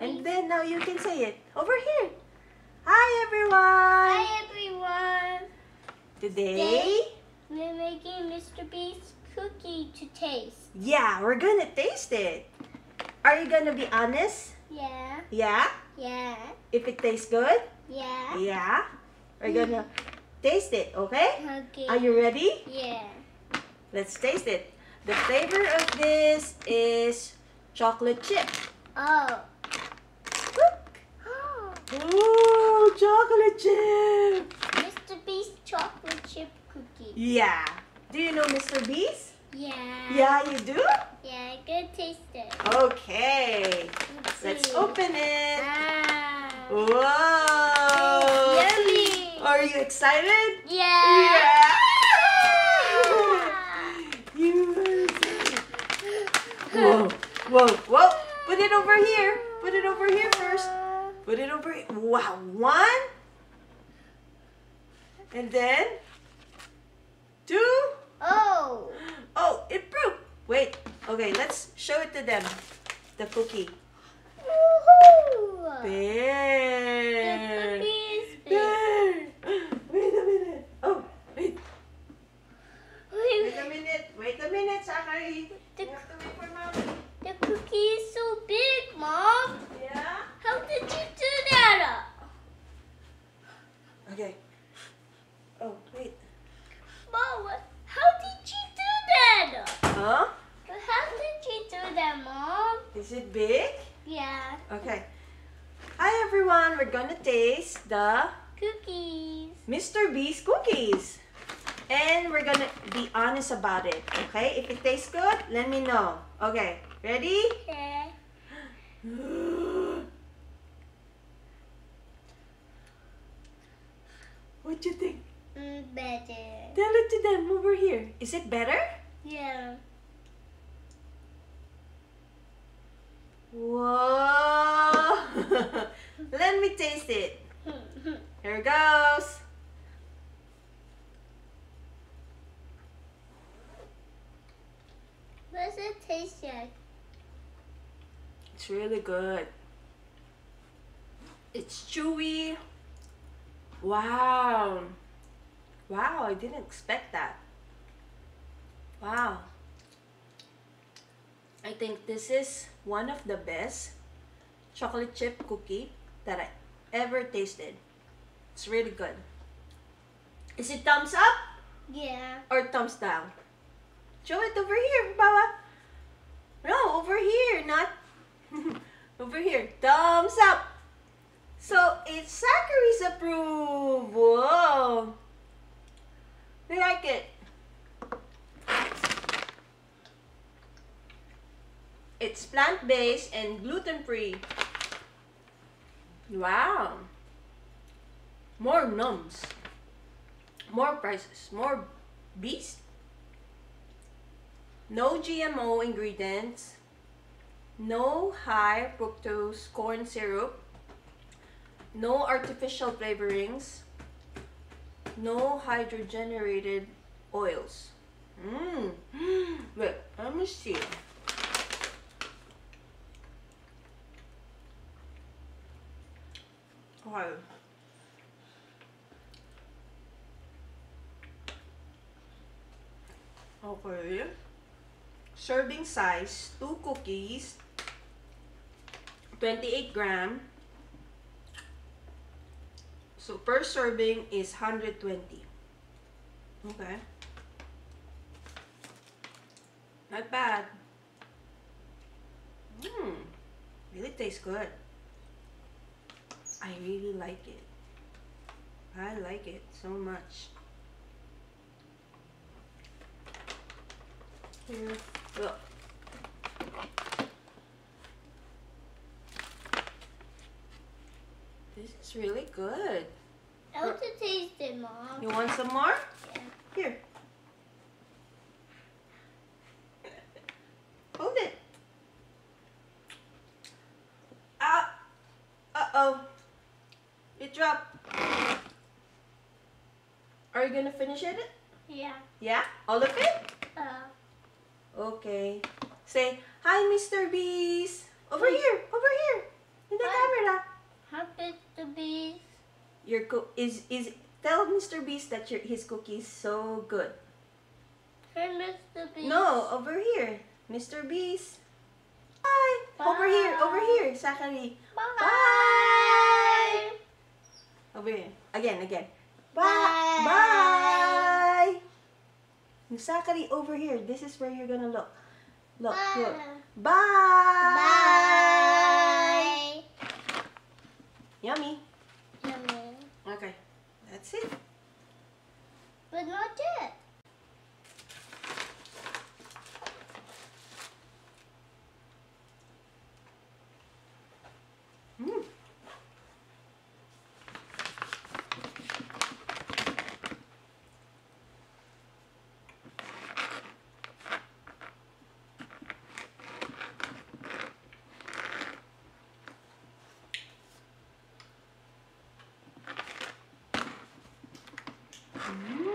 And then now you can say it. Over here. Hi everyone. Hi everyone. Today, We're making Mr. Beast cookie to taste. yeah, we're gonna taste it. Are you gonna be honest? Yeah. Yeah? Yeah. If it tastes good? Yeah. Yeah. We're mm. gonna taste it, okay? Okay. Are you ready? Yeah. Let's taste it. The flavor of this is chocolate chip. Oh. Oh. Chocolate chip. Mr. Beast chocolate chip cookie. Yeah. Do you know Mr. Beast? Yeah. Yeah, you do? Yeah, taste it. Okay. Let's, Let's open it. Ah. Whoa. Yummy. Are you excited? Yeah. You Whoa, whoa, whoa. Put it over here. Put it over here first. Put it over here. Wow, one. And then two. Oh. Oh, it broke. Wait. Okay, let's show it to them. The cookie. Woohoo. The cookie is big. Wait a minute. Oh, wait. Wait Wait, a minute. Wait a minute, Zachary. The- You have to wait for mommy. The cookie is so big, Mom. Yeah? How did you do that? Okay. Oh, wait. Mom, how did you do Huh? How did you do that, Mom? Is it big? Yeah, Okay. Hi everyone, we're gonna taste the cookies. Mr. Beast cookies. And we're gonna be honest about it, okay? If it tastes good, let me know. Okay, ready? Okay. what do you think? Mm, better. Tell it to them over here. Is it better? Yeah. Whoa! let me taste it. Here it goes. What does it taste like? It's really good. It's chewy. Wow. Wow, I didn't expect that. Wow. I think this is one of the best chocolate chip cookie that I ever tasted. It's really good. Is it thumbs up Yeah. or thumbs down? Show it over here, Baba. No, over here, not over here. Thumbs up. So it's Zachary's approve. Whoa. They like it. It's plant-based and gluten-free. Wow. More nums. More prices. More beast. No GMO ingredients. No high fructose corn syrup. No artificial flavorings. No hydrogenated oils. Mmm. Wait, let me see. Okay. Okay. Serving size, 2 cookies, 28 gram. So per serving is 120. Okay. Not bad. Mmm. Really tastes good. I really like it. I like it so much. Here, look. This is really good. How to taste it, Mom? You want some more? Yeah. Here. Hold it. Ah. Uh-oh. It dropped. Are you gonna finish it? Yeah. Yeah? All of it? Uh. Okay. Say, hi Mr. Bees. Over Please. here, over here. In the hi. camera. Hi Mr. Bees. Your co is is tell Mr. Beast that your his cookie is so good. Hi, Mr. Beast. No, over here. Mr. Beast. Bye. Bye. Over here, over here, Zachary. Bye. Bye. Over here. Again, again. Bye. Bye. Zachary, over here. This is where you're gonna look. Look, look. Bye. Bye. Bye. Yummy. Yummy. Okay, that's it. But not yet. Mm -hmm.